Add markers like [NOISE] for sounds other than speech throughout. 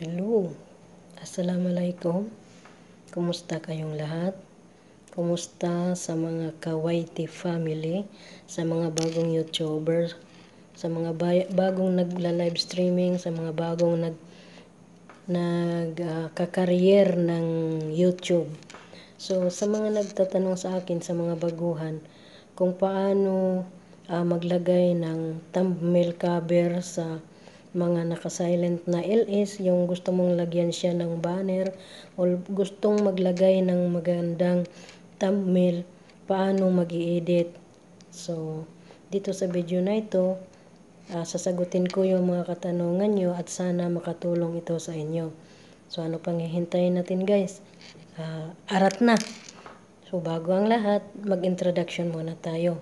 Hello. Assalamualaikum. Kumusta kayong lahat? Kumusta sa mga Kawaiti family, sa mga bagong YouTuber, sa mga bagong nagla-live streaming, sa mga bagong nag nagkakareer uh, ng YouTube. So, sa mga nagtatanong sa akin, sa mga baguhan, kung paano uh, maglagay ng thumbnail cover sa mga naka-silent na LS, yung gusto mong lagyan siya ng banner o gustong maglagay ng magandang thumbnail, paano mag edit So, dito sa video na ito, uh, sasagutin ko yung mga katanungan nyo at sana makatulong ito sa inyo. So, ano pang hihintayin natin guys? Uh, arat na! So, bago ang lahat, mag-introduction muna tayo.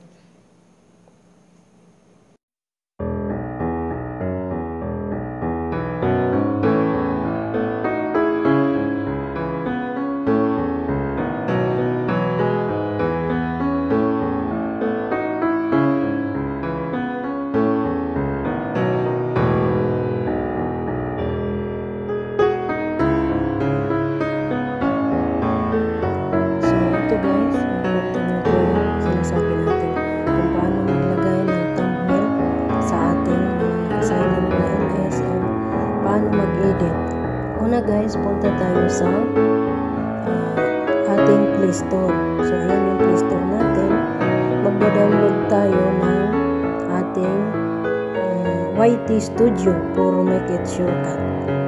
YT Studio for make it shortcut.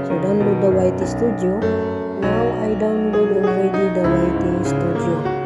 So, download the YT Studio. Now, I download already the YT Studio.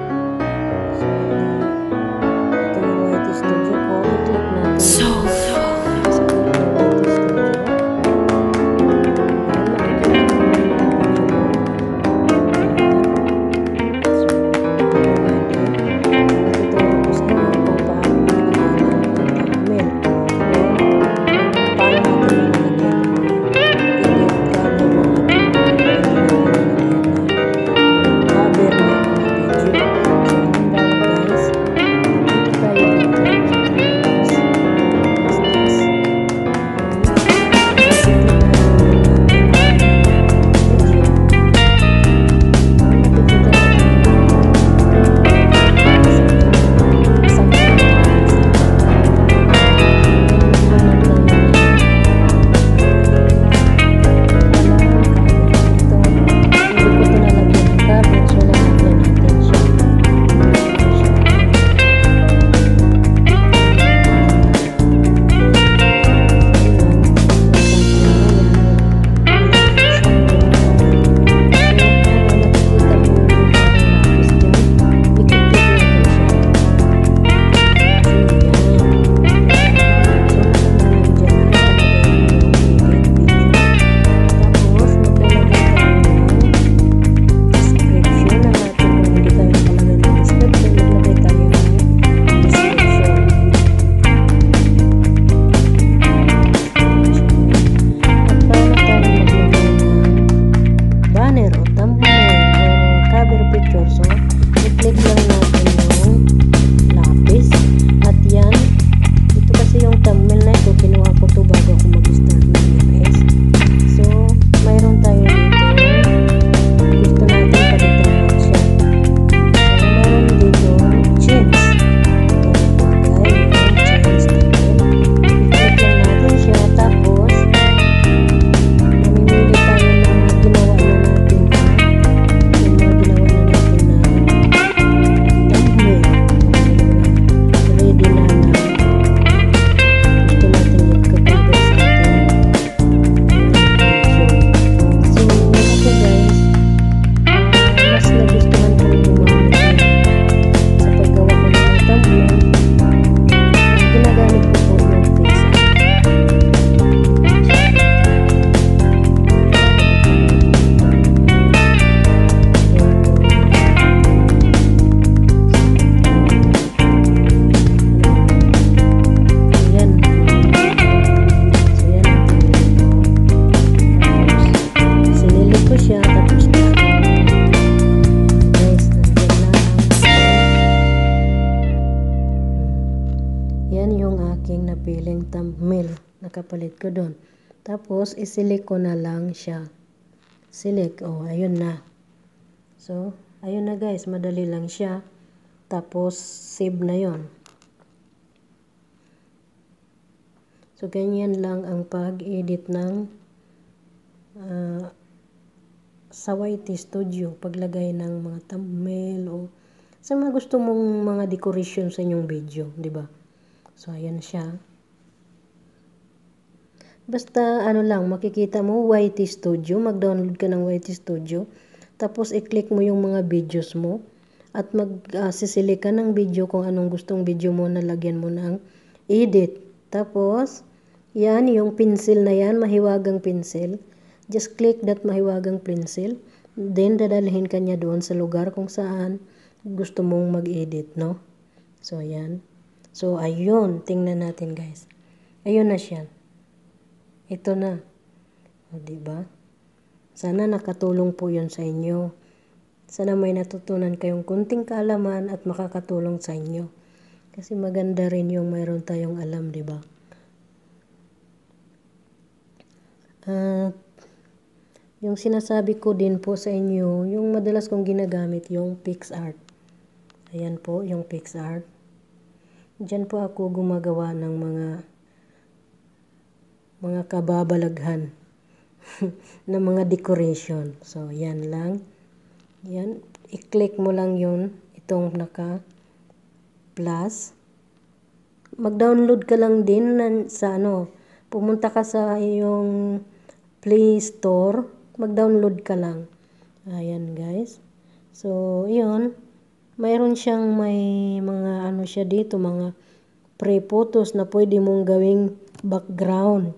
Nakapalit ko doon. Tapos, isilik ko na lang siya. select. Oh, ayun na. So, ayun na guys, madali lang siya. Tapos, save na yon. So, ganyan lang ang pag-edit ng uh, sa YT Studio. Paglagay ng mga thumbnail o sa mga gusto mong mga decoration sa inyong video, ba? So, ayan siya. Basta ano lang, makikita mo YT Studio, mag-download ka ng YT Studio, tapos i-click mo yung mga videos mo at mag-sisili uh, ka ng video kung anong gustong video mo na lagyan mo ng edit. Tapos, yan, yung pencil na yan, mahiwagang pencil. Just click that mahiwagang pencil. Then, dadalhin ka niya doon sa lugar kung saan gusto mong mag-edit, no? So, yan. So, ayun. Tingnan natin, guys. Ayun na siya. Ito na. O, diba? Sana nakatulong po yun sa inyo. Sana may natutunan kayong kunting kaalaman at makakatulong sa inyo. Kasi maganda rin yung mayroon tayong alam, di ba? At yung sinasabi ko din po sa inyo, yung madalas kong ginagamit, yung PixArt. Ayan po, yung PixArt. Diyan po ako gumagawa ng mga mga kababalaghan [LAUGHS] na mga decoration. So, yan lang. Yan. I-click mo lang yun. Itong naka plus. Mag-download ka lang din sa ano. Pumunta ka sa iyong Play Store, mag-download ka lang. Ayan guys. So, yun. Mayroon siyang may mga ano siya dito, mga pre-photos na pwede mong gawing background.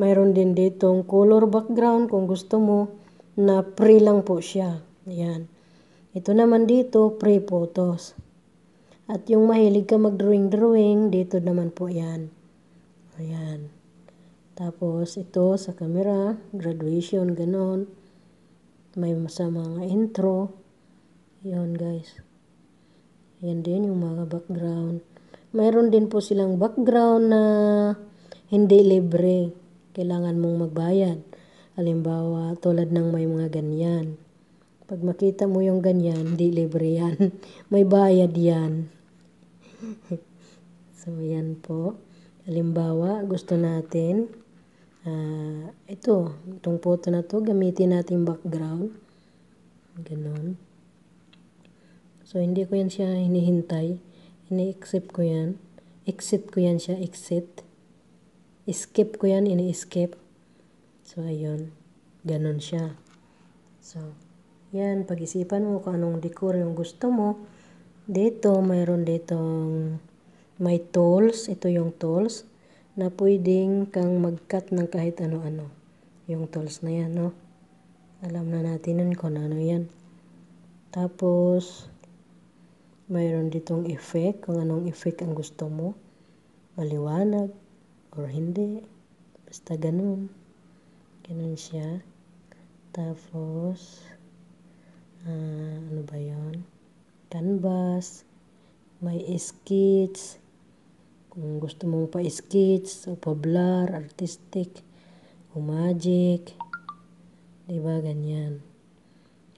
Mayroon din dito color background kung gusto mo na pre lang po siya. Ayan. Ito naman dito, pre-photos. At yung mahilig ka mag-drawing-drawing, dito naman po yan. Ayan. Tapos ito sa camera, graduation, ganon. May sa mga intro. Yun guys. Yan din yung mga background. Mayroon din po silang background na hindi libre. Kailangan mong magbayad. Halimbawa, tulad ng may mga ganyan. Pag makita mo yung ganyan, hindi libre yan. [LAUGHS] may bayad yan. [LAUGHS] so, yan po. Halimbawa, gusto natin uh, ito, itong photo na to, gamitin natin background. Ganon. So, hindi ko yan siya hinihintay. Ini-accept ko yan. Exit ko yan siya, exit. Skip ko yan, ini-skip. So, ayun. Ganon siya. So, yan. Pag-isipan mo kung anong decor yung gusto mo. Dito, mayroon ditong may tools. Ito yung tools na pwedeng kang mag-cut ng kahit ano-ano. Yung tools na yan, no? Alam na natin nun kung ano yan. Tapos, mayroon ditong effect, kung anong effect ang gusto mo. Maliwanag, or hindi. Basta ganun. Ganun siya. Tapos, uh, ano ba yon Canvas, may skits, kung gusto mong pa-sketch o pa-blur, artistic, o magic, diba ganyan.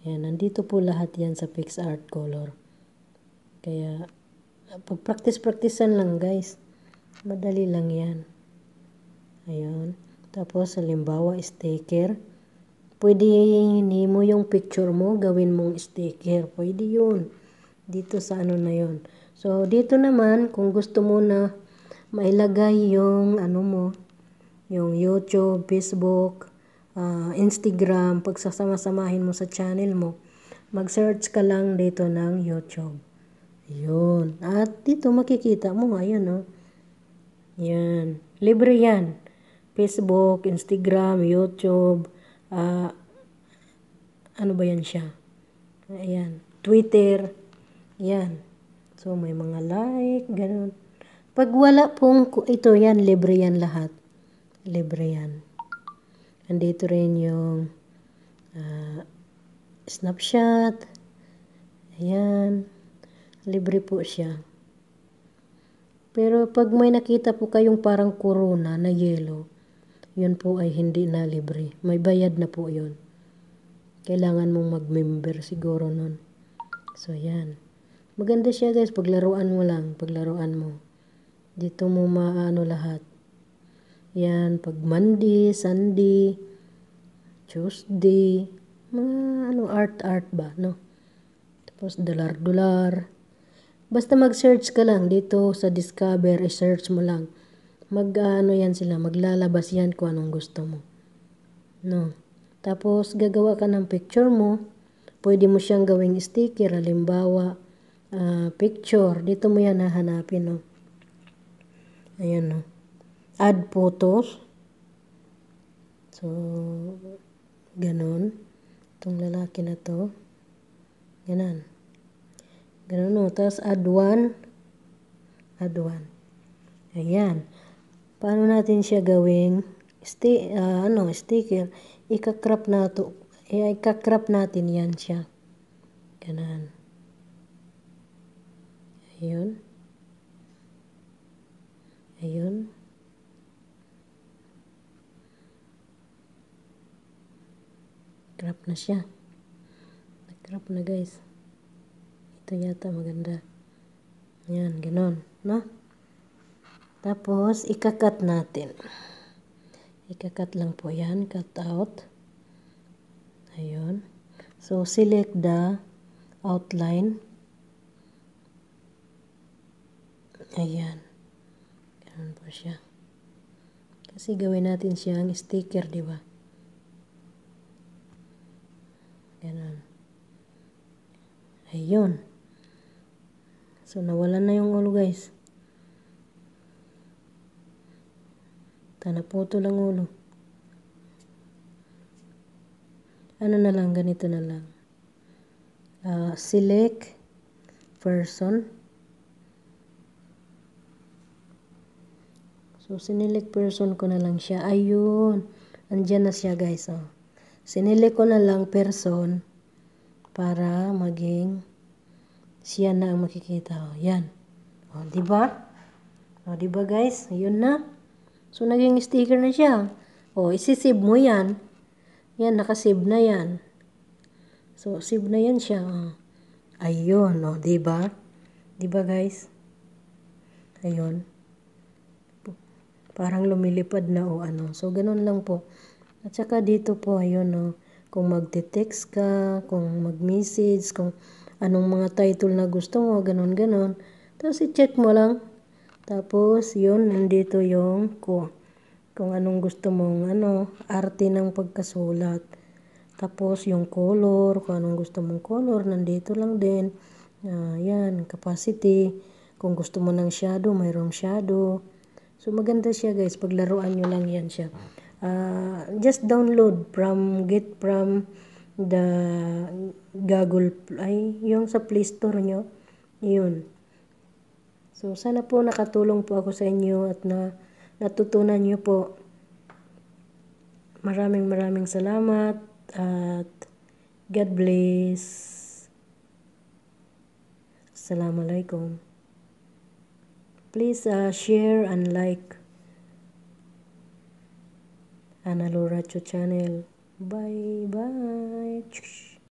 Yan, nandito po lahat yan sa PixArt Color. Kaya, pag-practice-practicean lang guys. Madali lang yan. Ayun. Tapos, halimbawa, sticker. Pwede hindi yung picture mo, gawin mong sticker. Pwede yun. Dito sa ano na yun. So, dito naman, kung gusto mo na mailagay yung ano mo, yung YouTube, Facebook, uh, Instagram, pagsasama-samahin mo sa channel mo, mag-search ka lang dito ng YouTube. Yun. At dito makikita mo, ayan o. Oh. Yan. Libre yan. Facebook, Instagram, YouTube, uh, ano ba yan siya? Ayan. Twitter. Yan. So, may mga like, ganun. Pag wala pong, ito yan, libre yan lahat. Libre yan. Andito rin yung uh, snapshot. Ayan. Libre po siya. Pero pag may nakita po kayong parang corona na yellow, yun po ay hindi na libre. May bayad na po yun. kailangan mong mag-member siguro nun. So, yan. Maganda siya guys, paglaruan mo lang, paglaruan mo. Dito mo maano lahat. Yan, pag Monday, Sunday, Tuesday, mga ano, art-art ba, no? Tapos, dolar-dolar. Basta mag-search ka lang dito sa Discover, i-search mo lang. Mag, ano yan sila, maglalabas yan kung anong gusto mo. No? Tapos, gagawa ka ng picture mo. Pwede mo siyang gawing sticker, halimbawa, uh, picture. Dito mo yan hahanapin, no? Ayan, no? Add photos. So, ganun. Itong lalaki na to. Ganun. Ganun, no? Tapos, add one. Add one. Ayan. Paano natin siya gawing sti uh, ano, sticker? ika-crop nato, eh, ika-crop natin yan siya. Ganan. Ayun. Ayun. Crop na siya. Nag-crop na guys. Ito yata maganda. Yan, ganon. No? Tapos, ikakat natin. Ikakat lang po yan. Cut out. Ayun. So, select the outline. Ayan. Ganun po siya. Kasi gawin natin siyang sticker, di ba? Ganun. Ayun. So, nawalan na yung ulo, guys. Tanaputo lang ulo. Ano na lang, ganito na lang. Uh, select person. So, sinelect person ko na lang siya. Ayun. Andyan na siya, guys. Oh. Sinelect ko na lang person para maging siya na ang makikita. Oh, yan. Oh, di ba? Oh, di ba, guys? Ayun na. So, naging sticker na siya. O, isi-save mo yan. Yan, nakasave na yan. So, save na yan siya. Ayun, o, diba? Diba, guys? Ayun. Parang lumilipad na o ano. So, ganun lang po. At saka dito po, ayun, o. Kung magte-text ka, kung mag-message, kung anong mga title na gusto mo, ganun-ganun. Tapos, i-check mo lang tapos, yun, nandito yung ko. Kung anong gusto mong, ano, arte ng pagkasulat. Tapos, yung color, kung anong gusto mong color, nandito lang din. Uh, yan, capacity. Kung gusto mo ng shadow, mayroong shadow. So, maganda siya guys. Paglaruan nyo lang yan siya. Uh, just download from, get from the Google, ay, yung sa Play Store nyo. Yun. So, sana po nakatulong po ako sa inyo at na natutunan niyo po. Maraming maraming salamat at God bless. Assalamualaikum. Please uh, share and like Ana Loracho channel. Bye bye.